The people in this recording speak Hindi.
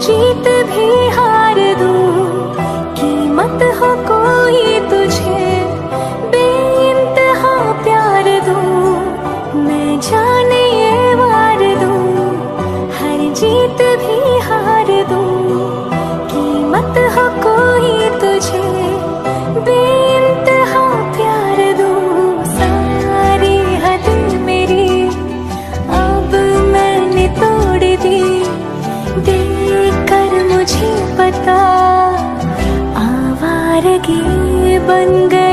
जीत भी हार दूँ। कीमत हो तुझे बेइंतहा प्यार दूँ। मैं जा जीत भी हार दूँ। कीमत हो कोई तुझे, बेइंतहा प्यार दूँ। सारी हद मेरी अब मैंने तोड़ दी। देख कर मुझे पता, आवारगी बन गई।